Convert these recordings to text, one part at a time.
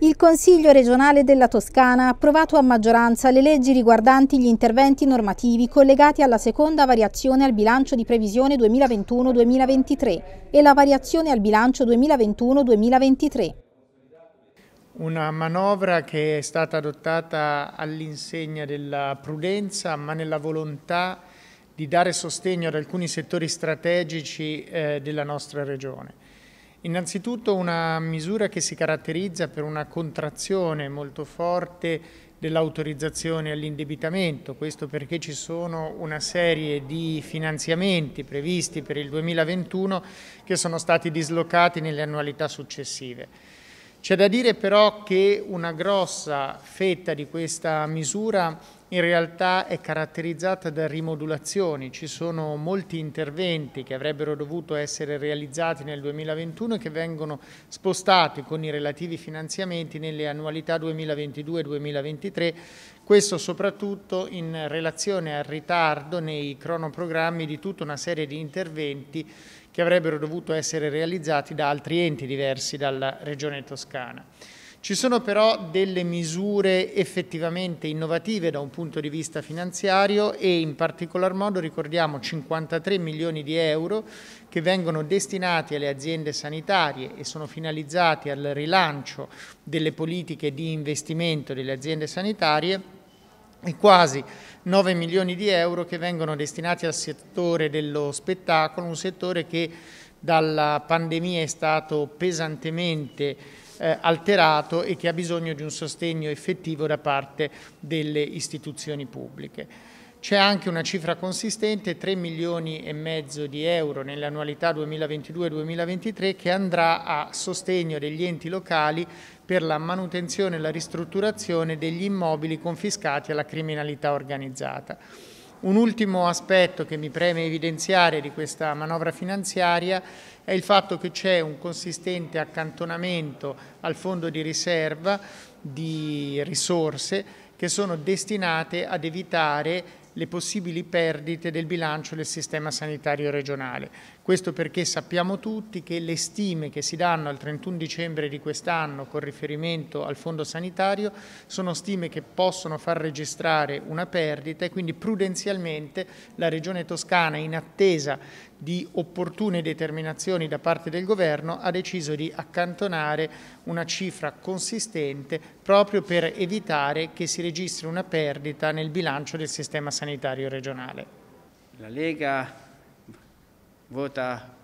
Il Consiglio regionale della Toscana ha approvato a maggioranza le leggi riguardanti gli interventi normativi collegati alla seconda variazione al bilancio di previsione 2021-2023 e la variazione al bilancio 2021-2023. Una manovra che è stata adottata all'insegna della prudenza ma nella volontà di dare sostegno ad alcuni settori strategici eh, della nostra regione. Innanzitutto una misura che si caratterizza per una contrazione molto forte dell'autorizzazione all'indebitamento, questo perché ci sono una serie di finanziamenti previsti per il 2021 che sono stati dislocati nelle annualità successive. C'è da dire però che una grossa fetta di questa misura in realtà è caratterizzata da rimodulazioni, ci sono molti interventi che avrebbero dovuto essere realizzati nel 2021 e che vengono spostati con i relativi finanziamenti nelle annualità 2022-2023, questo soprattutto in relazione al ritardo nei cronoprogrammi di tutta una serie di interventi che avrebbero dovuto essere realizzati da altri enti diversi dalla Regione Toscana. Ci sono però delle misure effettivamente innovative da un punto di vista finanziario e in particolar modo ricordiamo 53 milioni di euro che vengono destinati alle aziende sanitarie e sono finalizzati al rilancio delle politiche di investimento delle aziende sanitarie e quasi 9 milioni di euro che vengono destinati al settore dello spettacolo, un settore che dalla pandemia è stato pesantemente eh, alterato e che ha bisogno di un sostegno effettivo da parte delle istituzioni pubbliche. C'è anche una cifra consistente, 3 milioni e mezzo di euro nell'annualità 2022-2023 che andrà a sostegno degli enti locali per la manutenzione e la ristrutturazione degli immobili confiscati alla criminalità organizzata. Un ultimo aspetto che mi preme evidenziare di questa manovra finanziaria è il fatto che c'è un consistente accantonamento al fondo di riserva di risorse che sono destinate ad evitare le possibili perdite del bilancio del sistema sanitario regionale. Questo perché sappiamo tutti che le stime che si danno al 31 dicembre di quest'anno con riferimento al fondo sanitario sono stime che possono far registrare una perdita e quindi prudenzialmente la Regione Toscana in attesa di opportune determinazioni da parte del Governo ha deciso di accantonare una cifra consistente proprio per evitare che si registri una perdita nel bilancio del sistema sanitario regionale. La Lega vota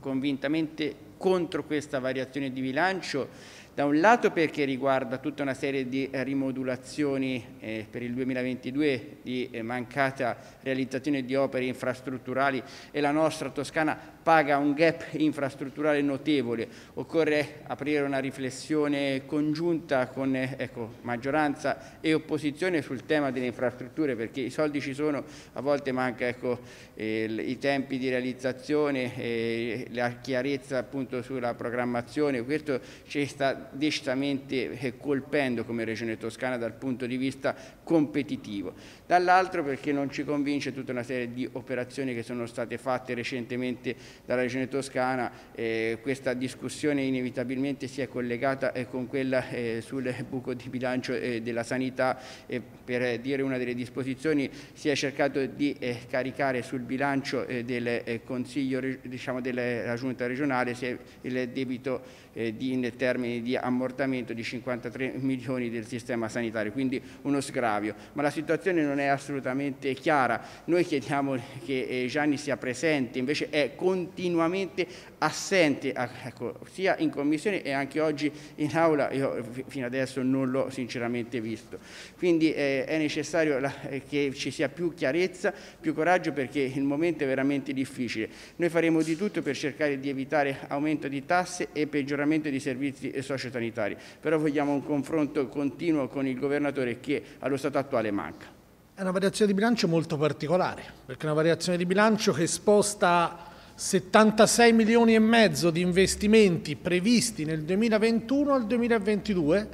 convintamente contro questa variazione di bilancio da un lato perché riguarda tutta una serie di rimodulazioni eh, per il 2022 di eh, mancata realizzazione di opere infrastrutturali e la nostra Toscana paga un gap infrastrutturale notevole. Occorre aprire una riflessione congiunta con eh, ecco, maggioranza e opposizione sul tema delle infrastrutture perché i soldi ci sono, a volte manca ecco, eh, i tempi di realizzazione, eh, la chiarezza appunto sulla programmazione. Questo ci sta decisamente eh, colpendo come Regione Toscana dal punto di vista competitivo. Dall'altro perché non ci convince tutta una serie di operazioni che sono state fatte recentemente dalla Regione Toscana, eh, questa discussione inevitabilmente si è collegata eh, con quella eh, sul buco di bilancio eh, della sanità e per dire una delle disposizioni si è cercato di eh, caricare sul bilancio del Consiglio, diciamo della Giunta regionale il debito di, in termini di ammortamento di 53 milioni del sistema sanitario, quindi uno sgravio. Ma la situazione non è assolutamente chiara. Noi chiediamo che eh, Gianni sia presente, invece è continuamente assente, ecco, sia in commissione e anche oggi in aula, io fino adesso non l'ho sinceramente visto. Quindi eh, è necessario eh, che ci sia più chiarezza, più coraggio perché il momento è veramente difficile. Noi faremo di tutto per cercare di evitare aumento di tasse e peggioramento di servizi sociosanitari, però vogliamo un confronto continuo con il governatore che allo stato attuale manca. È una variazione di bilancio molto particolare, perché è una variazione di bilancio che sposta 76 milioni e mezzo di investimenti previsti nel 2021 al 2022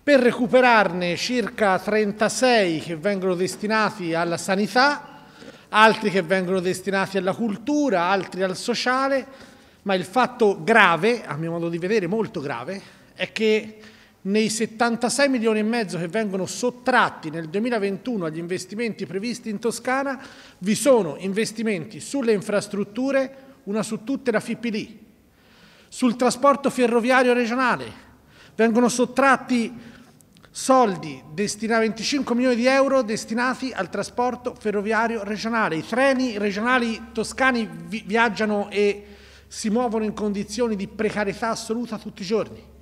per recuperarne circa 36 che vengono destinati alla sanità, altri che vengono destinati alla cultura, altri al sociale, ma il fatto grave, a mio modo di vedere molto grave, è che nei 76 milioni e mezzo che vengono sottratti nel 2021 agli investimenti previsti in Toscana vi sono investimenti sulle infrastrutture, una su tutte la FIPD, sul trasporto ferroviario regionale, vengono sottratti soldi, destinati 25 milioni di euro destinati al trasporto ferroviario regionale. I treni regionali toscani vi viaggiano e si muovono in condizioni di precarietà assoluta tutti i giorni.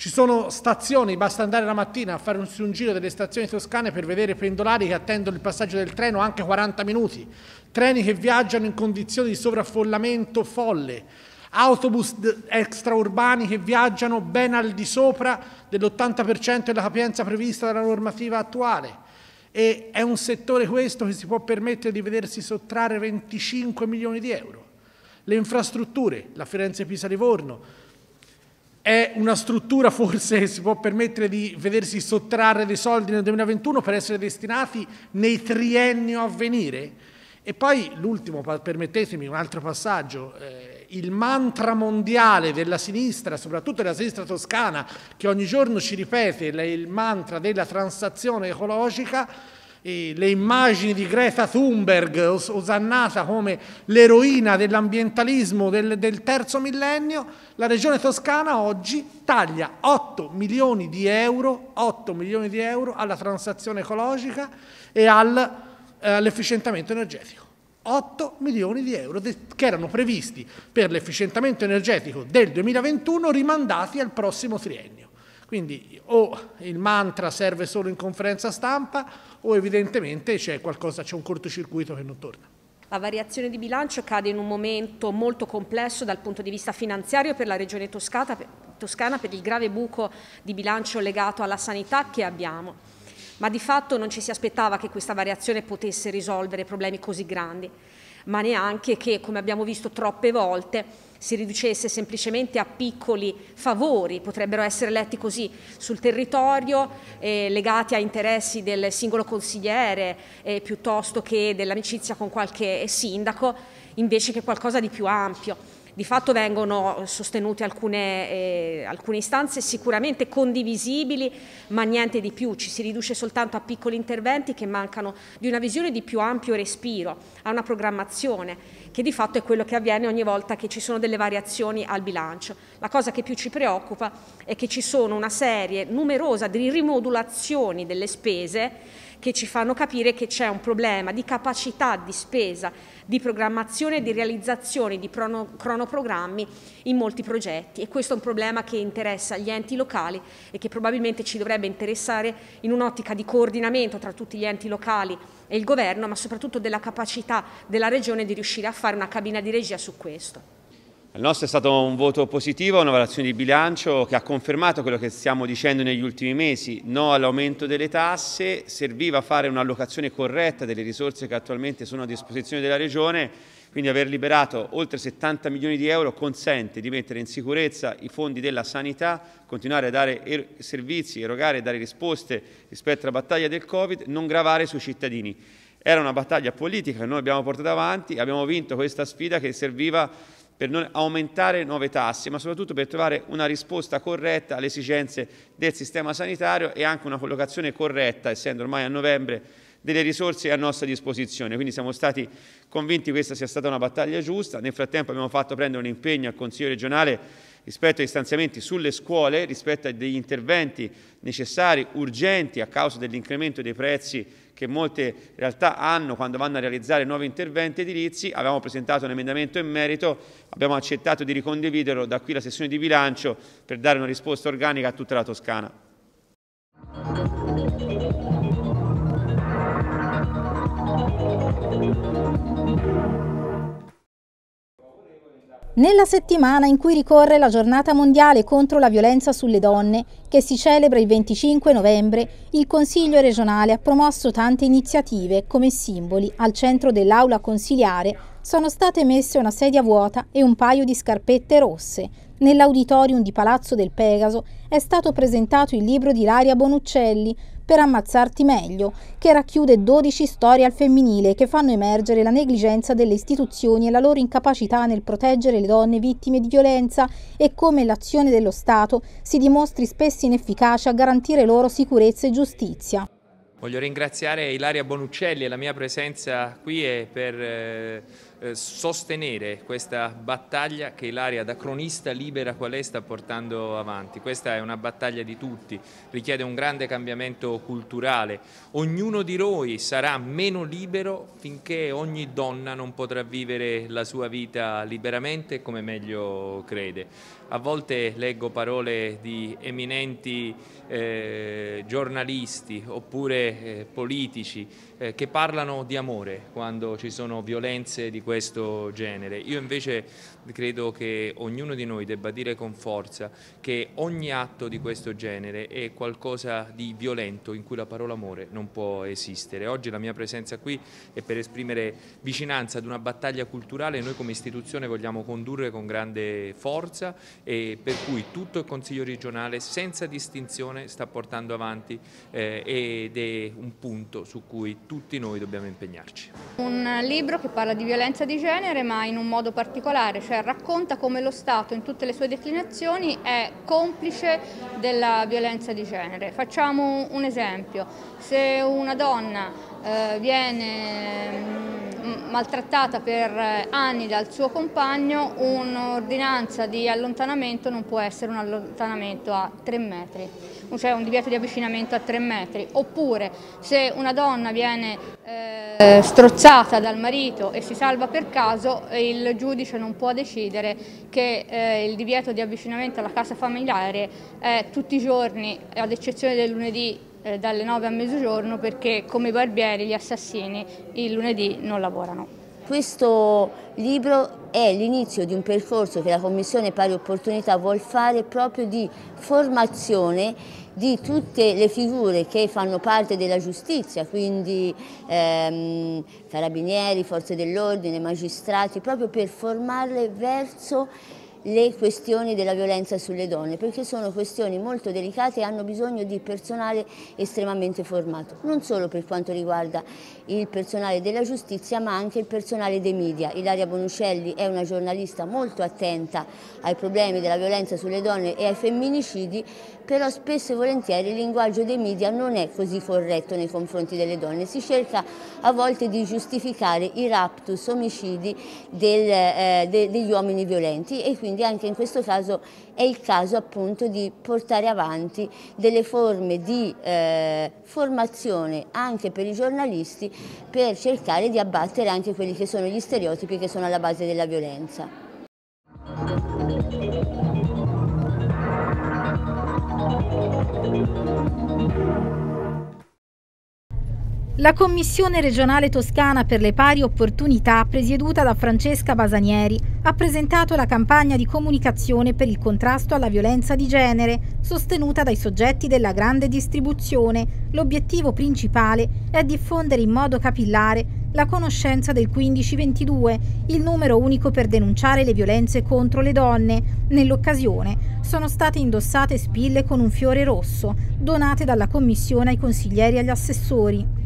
Ci sono stazioni, basta andare la mattina a fare un, un giro delle stazioni toscane per vedere pendolari che attendono il passaggio del treno anche 40 minuti, treni che viaggiano in condizioni di sovraffollamento folle, autobus extraurbani che viaggiano ben al di sopra dell'80% della capienza prevista dalla normativa attuale. E è un settore questo che si può permettere di vedersi sottrarre 25 milioni di euro. Le infrastrutture, la Firenze-Pisa-Livorno, è una struttura forse si può permettere di vedersi sottrarre dei soldi nel 2021 per essere destinati nei triennio a venire? E poi l'ultimo, permettetemi un altro passaggio, eh, il mantra mondiale della sinistra, soprattutto della sinistra toscana, che ogni giorno ci ripete il mantra della transazione ecologica, le immagini di Greta Thunberg, osannata come l'eroina dell'ambientalismo del, del, terzo millennio, la regione toscana oggi taglia 8 milioni di euro, 8 milioni di euro alla transazione ecologica e al, eh, all'efficientamento energetico. 8 milioni di euro che erano previsti per l'efficientamento energetico del 2021 rimandati al prossimo triennio. Quindi o il mantra serve solo in conferenza stampa o evidentemente c'è qualcosa, c'è un cortocircuito che non torna. La variazione di bilancio cade in un momento molto complesso dal punto di vista finanziario per la Regione Toscana, Toscana per il grave buco di bilancio legato alla sanità che abbiamo. Ma di fatto non ci si aspettava che questa variazione potesse risolvere problemi così grandi, ma neanche che, come abbiamo visto troppe volte, si riducesse semplicemente a piccoli favori, potrebbero essere letti così, sul territorio eh, legati a interessi del singolo consigliere eh, piuttosto che dell'amicizia con qualche sindaco, invece che qualcosa di più ampio. Di fatto vengono sostenute alcune, eh, alcune, istanze sicuramente condivisibili, ma niente di più, ci si riduce soltanto a piccoli interventi che mancano di una visione di più ampio respiro, a una programmazione che di fatto è quello che avviene ogni volta che ci sono delle variazioni al bilancio. La cosa che più ci preoccupa è che ci sono una serie numerosa di rimodulazioni delle spese che ci fanno capire che c'è un problema di capacità di spesa, di programmazione e di realizzazione di cronoprogrammi in molti progetti e questo è un problema che interessa gli enti locali e che probabilmente ci dovrebbe interessare in un'ottica di coordinamento tra tutti gli enti locali e il governo, ma soprattutto della capacità della Regione di riuscire a fare una cabina di regia su questo. Il nostro è stato un voto positivo, una variazione di bilancio che ha confermato quello che stiamo dicendo negli ultimi mesi, no all'aumento delle tasse, serviva fare un'allocazione corretta delle risorse che attualmente sono a disposizione della Regione, quindi aver liberato oltre 70 milioni di euro consente di mettere in sicurezza i fondi della sanità, continuare a dare er servizi, erogare e dare risposte rispetto alla battaglia del Covid, non gravare sui cittadini. Era una battaglia politica che noi abbiamo portato avanti, abbiamo vinto questa sfida che serviva per non aumentare nuove tasse, ma soprattutto per trovare una risposta corretta alle esigenze del sistema sanitario e anche una collocazione corretta, essendo ormai a novembre, delle risorse a nostra disposizione. Quindi siamo stati convinti che questa sia stata una battaglia giusta. Nel frattempo abbiamo fatto prendere un impegno al Consiglio regionale rispetto agli stanziamenti sulle scuole, rispetto a degli interventi necessari, urgenti, a causa dell'incremento dei prezzi che molte realtà hanno quando vanno a realizzare nuovi interventi edilizi. Abbiamo presentato un emendamento in merito, abbiamo accettato di ricondividerlo da qui la sessione di bilancio per dare una risposta organica a tutta la Toscana. Nella settimana in cui ricorre la giornata mondiale contro la violenza sulle donne, che si celebra il 25 novembre, il Consiglio regionale ha promosso tante iniziative come simboli. Al centro dell'aula consiliare sono state messe una sedia vuota e un paio di scarpette rosse. Nell'auditorium di Palazzo del Pegaso è stato presentato il libro di Laria Bonuccelli, Per ammazzarti meglio, che racchiude 12 storie al femminile che fanno emergere la negligenza delle istituzioni e la loro incapacità nel proteggere le donne vittime di violenza e come l'azione dello Stato si dimostri spesso inefficace a garantire loro sicurezza e giustizia. Voglio ringraziare Ilaria Bonuccelli e la mia presenza qui è per eh, eh, sostenere questa battaglia che Ilaria da cronista libera qual è sta portando avanti. Questa è una battaglia di tutti, richiede un grande cambiamento culturale. Ognuno di noi sarà meno libero finché ogni donna non potrà vivere la sua vita liberamente come meglio crede. A volte leggo parole di eminenti eh, giornalisti oppure eh, politici eh, che parlano di amore quando ci sono violenze di questo genere. Io invece credo che ognuno di noi debba dire con forza che ogni atto di questo genere è qualcosa di violento in cui la parola amore non può esistere. Oggi la mia presenza qui è per esprimere vicinanza ad una battaglia culturale che noi come istituzione vogliamo condurre con grande forza e per cui tutto il Consiglio regionale senza distinzione sta portando avanti eh, ed è un punto su cui tutti noi dobbiamo impegnarci. Un libro che parla di violenza di genere ma in un modo particolare, cioè racconta come lo Stato in tutte le sue declinazioni è complice della violenza di genere. Facciamo un esempio, se una donna eh, viene maltrattata per eh, anni dal suo compagno, un'ordinanza di allontanamento non può essere un allontanamento a 3 metri, cioè un divieto di avvicinamento a 3 metri. Oppure se una donna viene eh, strozzata dal marito e si salva per caso, il giudice non può decidere che eh, il divieto di avvicinamento alla casa familiare è tutti i giorni, ad eccezione del lunedì eh, dalle 9 a mezzogiorno perché come i barbieri gli assassini il lunedì non lavorano. Questo libro è l'inizio di un percorso che la Commissione Pari Opportunità vuole fare proprio di formazione di tutte le figure che fanno parte della giustizia, quindi ehm, carabinieri, forze dell'ordine, magistrati, proprio per formarle verso le questioni della violenza sulle donne, perché sono questioni molto delicate e hanno bisogno di personale estremamente formato, non solo per quanto riguarda il personale della giustizia ma anche il personale dei media. Ilaria Bonucelli è una giornalista molto attenta ai problemi della violenza sulle donne e ai femminicidi, però spesso e volentieri il linguaggio dei media non è così corretto nei confronti delle donne, si cerca a volte di giustificare i raptus, omicidi del, eh, de, degli uomini violenti e quindi anche in questo caso è il caso appunto di portare avanti delle forme di eh, formazione anche per i giornalisti per cercare di abbattere anche quelli che sono gli stereotipi che sono alla base della violenza. La Commissione regionale toscana per le pari opportunità, presieduta da Francesca Basanieri, ha presentato la campagna di comunicazione per il contrasto alla violenza di genere, sostenuta dai soggetti della grande distribuzione. L'obiettivo principale è diffondere in modo capillare la conoscenza del 1522, il numero unico per denunciare le violenze contro le donne. Nell'occasione sono state indossate spille con un fiore rosso, donate dalla Commissione ai consiglieri e agli assessori.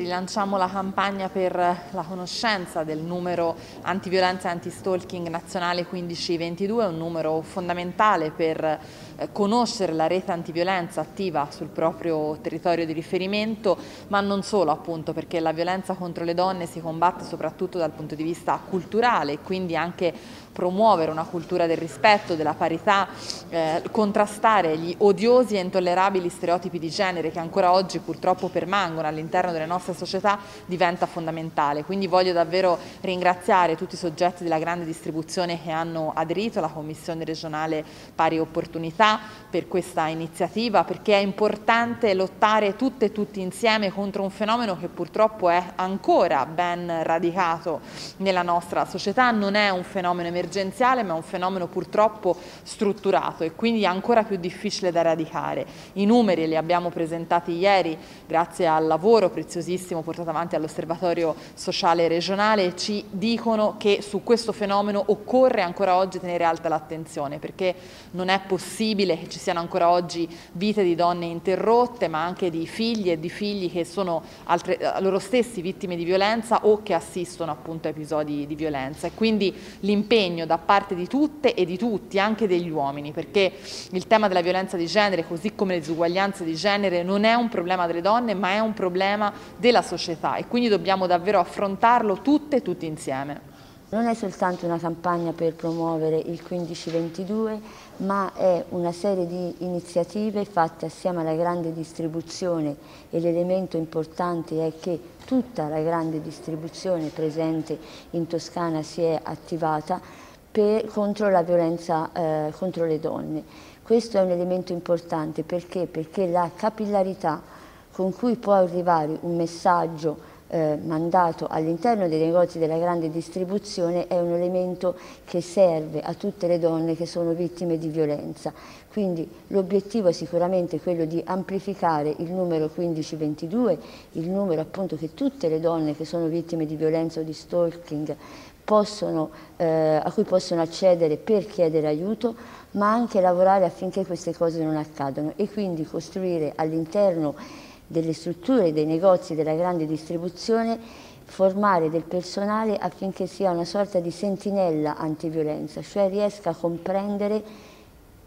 Rilanciamo la campagna per la conoscenza del numero antiviolenza e antistalking nazionale 1522, un numero fondamentale per eh, conoscere la rete antiviolenza attiva sul proprio territorio di riferimento, ma non solo appunto perché la violenza contro le donne si combatte soprattutto dal punto di vista culturale e quindi anche promuovere una cultura del rispetto, della parità, eh, contrastare gli odiosi e intollerabili stereotipi di genere che ancora oggi purtroppo permangono all'interno delle nostre società diventa fondamentale. Quindi voglio davvero ringraziare tutti i soggetti della grande distribuzione che hanno aderito alla Commissione regionale Pari Opportunità per questa iniziativa perché è importante lottare tutte e tutti insieme contro un fenomeno che purtroppo è ancora ben radicato nella nostra società, non è un fenomeno emergente emergenziale ma è un fenomeno purtroppo strutturato e quindi ancora più difficile da radicare. I numeri li abbiamo presentati ieri grazie al lavoro preziosissimo portato avanti dall'Osservatorio Sociale Regionale ci dicono che su questo fenomeno occorre ancora oggi tenere alta l'attenzione perché non è possibile che ci siano ancora oggi vite di donne interrotte ma anche di figli e di figli che sono altre, loro stessi vittime di violenza o che assistono appunto a episodi di violenza e quindi l'impegno da parte di tutte e di tutti, anche degli uomini, perché il tema della violenza di genere, così come le disuguaglianze di genere, non è un problema delle donne ma è un problema della società e quindi dobbiamo davvero affrontarlo tutte e tutti insieme. Non è soltanto una campagna per promuovere il 1522, ma è una serie di iniziative fatte assieme alla grande distribuzione e l'elemento importante è che tutta la grande distribuzione presente in Toscana si è attivata per, contro la violenza eh, contro le donne. Questo è un elemento importante perché? perché la capillarità con cui può arrivare un messaggio eh, mandato all'interno dei negozi della grande distribuzione è un elemento che serve a tutte le donne che sono vittime di violenza. Quindi l'obiettivo è sicuramente quello di amplificare il numero 1522, il numero appunto che tutte le donne che sono vittime di violenza o di stalking possono, eh, a cui possono accedere per chiedere aiuto, ma anche lavorare affinché queste cose non accadano. E quindi costruire all'interno delle strutture, dei negozi, della grande distribuzione, formare del personale affinché sia una sorta di sentinella antiviolenza, cioè riesca a comprendere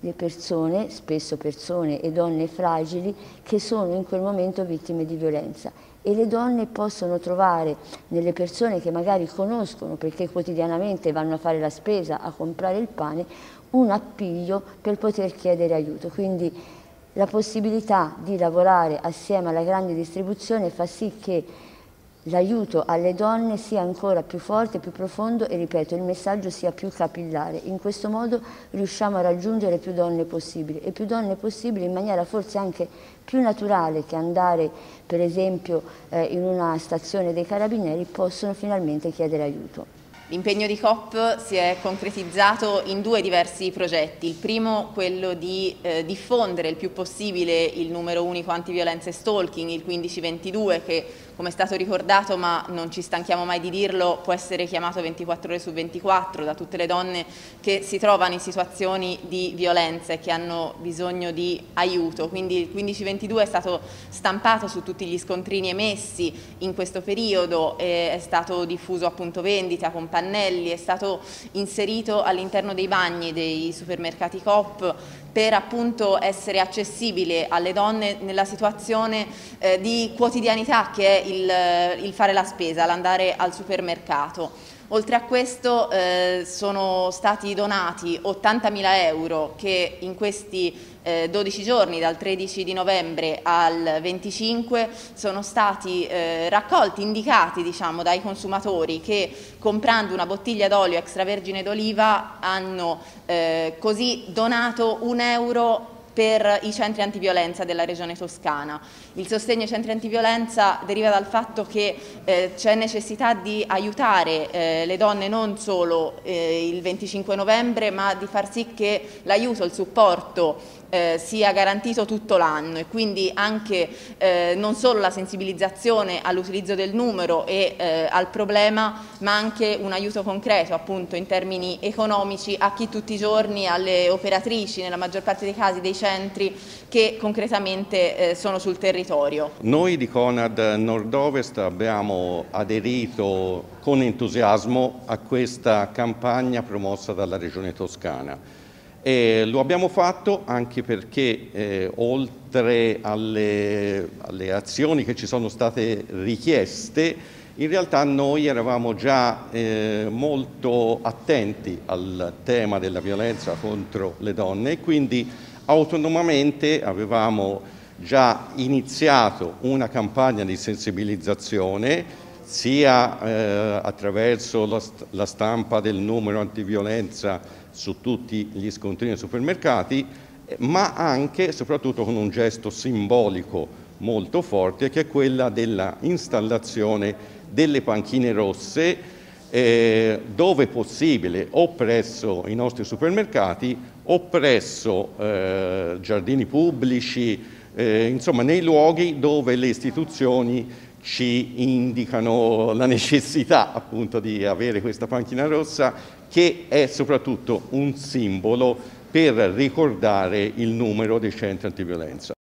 le persone, spesso persone e donne fragili, che sono in quel momento vittime di violenza e le donne possono trovare nelle persone che magari conoscono perché quotidianamente vanno a fare la spesa, a comprare il pane, un appiglio per poter chiedere aiuto. Quindi la possibilità di lavorare assieme alla grande distribuzione fa sì che l'aiuto alle donne sia ancora più forte, più profondo e ripeto, il messaggio sia più capillare. In questo modo riusciamo a raggiungere più donne possibili e più donne possibili in maniera forse anche più naturale che andare per esempio eh, in una stazione dei carabinieri possono finalmente chiedere aiuto. L'impegno di COP si è concretizzato in due diversi progetti. Il primo quello di eh, diffondere il più possibile il numero unico antiviolenza e stalking, il 1522, che come è stato ricordato, ma non ci stanchiamo mai di dirlo, può essere chiamato 24 ore su 24 da tutte le donne che si trovano in situazioni di violenza e che hanno bisogno di aiuto. Quindi il 1522 è stato stampato su tutti gli scontrini emessi in questo periodo, è stato diffuso appunto vendita con pannelli, è stato inserito all'interno dei bagni dei supermercati Coop per appunto essere accessibile alle donne nella situazione eh, di quotidianità che è il, il fare la spesa, l'andare al supermercato. Oltre a questo eh, sono stati donati 80.000 euro che in questi eh, 12 giorni, dal 13 di novembre al 25, sono stati eh, raccolti, indicati diciamo, dai consumatori che comprando una bottiglia d'olio extravergine d'oliva hanno eh, così donato un euro per i centri antiviolenza della regione toscana. Il sostegno ai centri antiviolenza deriva dal fatto che eh, c'è necessità di aiutare eh, le donne non solo eh, il 25 novembre ma di far sì che l'aiuto, il supporto eh, sia garantito tutto l'anno e quindi anche eh, non solo la sensibilizzazione all'utilizzo del numero e eh, al problema ma anche un aiuto concreto appunto in termini economici a chi tutti i giorni, alle operatrici nella maggior parte dei casi dei centri che concretamente eh, sono sul territorio. Noi di Conad Nord-Ovest abbiamo aderito con entusiasmo a questa campagna promossa dalla Regione Toscana e lo abbiamo fatto anche perché eh, oltre alle, alle, azioni che ci sono state richieste, in realtà noi eravamo già eh, molto attenti al tema della violenza contro le donne e quindi autonomamente avevamo già iniziato una campagna di sensibilizzazione sia eh, attraverso la, la stampa del numero antiviolenza su tutti gli scontrini ai supermercati, ma anche e soprattutto con un gesto simbolico molto forte che è quella della installazione delle panchine rosse eh, dove possibile o presso i nostri supermercati o presso eh, giardini pubblici, eh, insomma nei luoghi dove le istituzioni ci indicano la necessità appunto di avere questa panchina rossa che è soprattutto un simbolo per ricordare il numero dei centri antiviolenza.